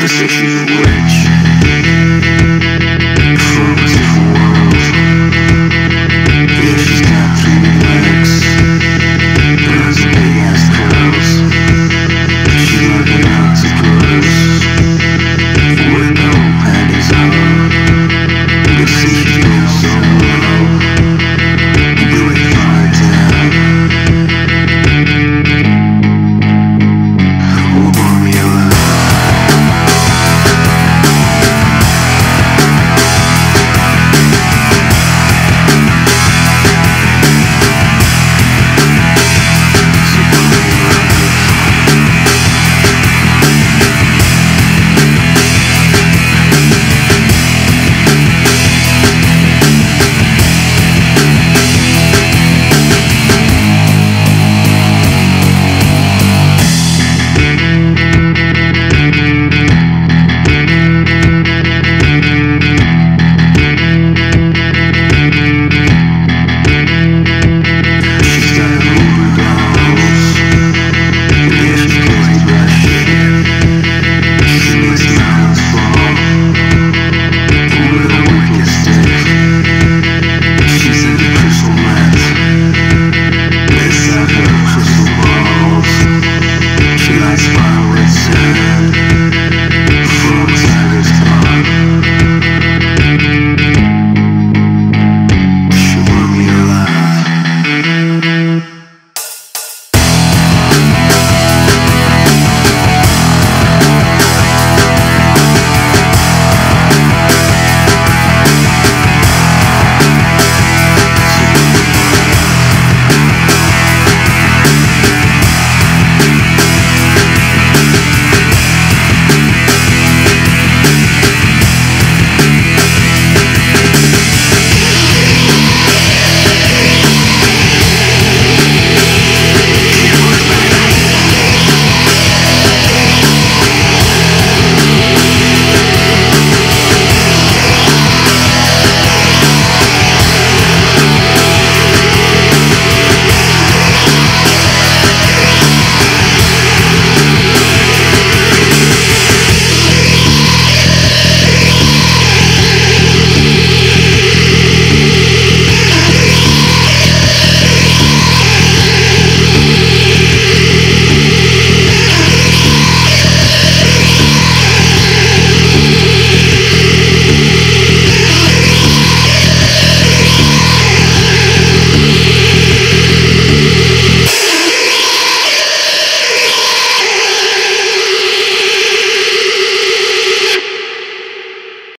This issue which